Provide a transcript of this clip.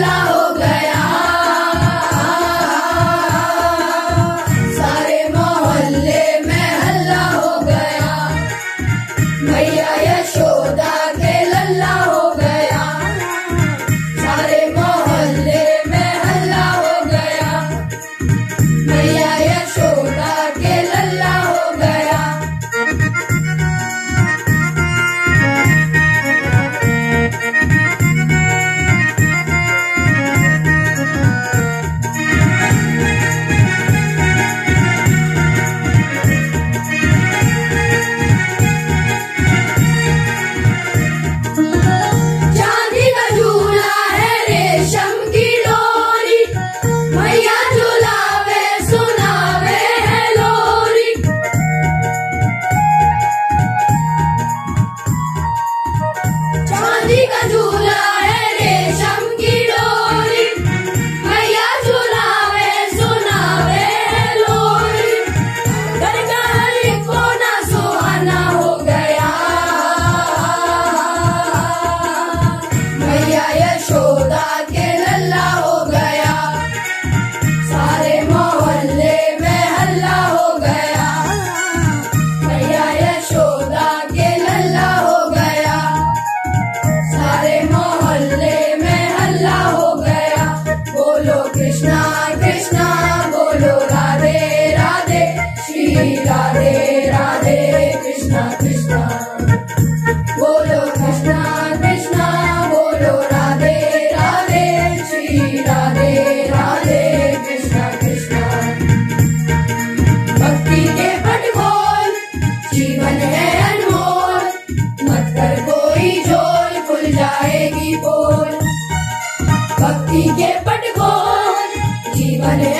love. Krishna Krishna बोलो राधे राधे श्री राधे राधे कृष्णा कृष्णा। बोलो Vale.